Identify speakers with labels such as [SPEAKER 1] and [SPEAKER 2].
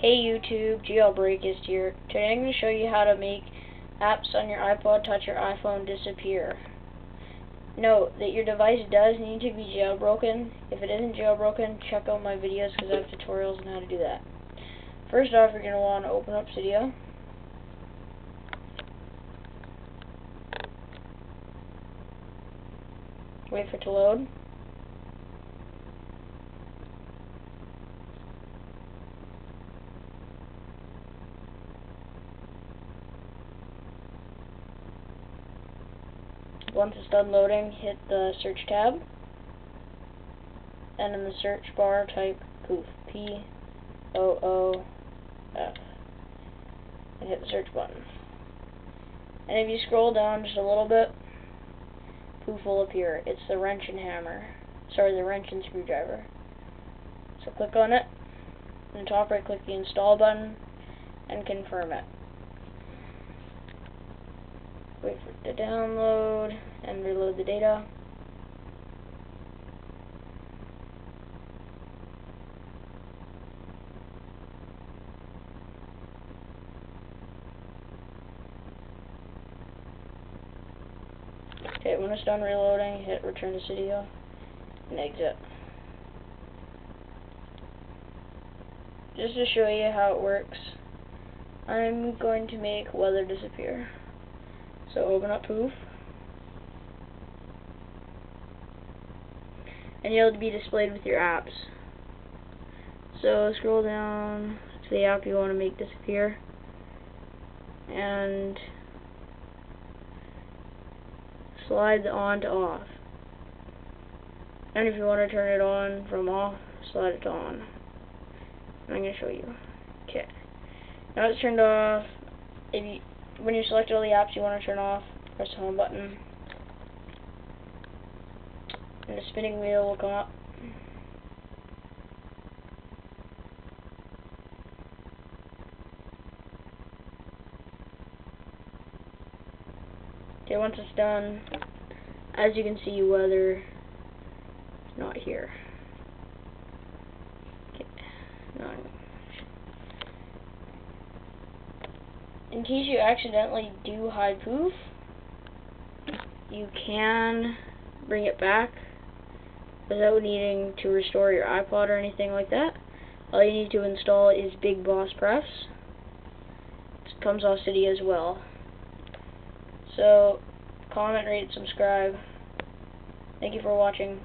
[SPEAKER 1] Hey YouTube, Jailbreakist here. Today I'm going to show you how to make apps on your iPod Touch or iPhone disappear. Note that your device does need to be jailbroken. If it isn't jailbroken, check out my videos because I have tutorials on how to do that. First off, you're going to want to open up Cydia. Wait for it to load. Once it's done loading, hit the search tab. And in the search bar, type poof. P O O F. And hit the search button. And if you scroll down just a little bit, poof will appear. It's the wrench and hammer. Sorry, the wrench and screwdriver. So click on it. The top right, click the install button and confirm it. Wait for it to download and reload the data. Okay, when it's done reloading, hit return to Cydia and exit. Just to show you how it works, I'm going to make weather disappear. So open up Poof. And you'll be displayed with your apps. So scroll down to the app you want to make disappear. And slide the on to off. And if you want to turn it on from off, slide it on. I'm going to show you. Okay. Now it's turned off. If you when you select all the apps you want to turn off, press the home button. And the spinning wheel will come up. Okay, once it's done, as you can see, weather is not here. In case you accidentally do high poof, you can bring it back without needing to restore your iPod or anything like that. All you need to install is Big Boss Press. It comes off Cydia as well. So, comment, rate, subscribe. Thank you for watching.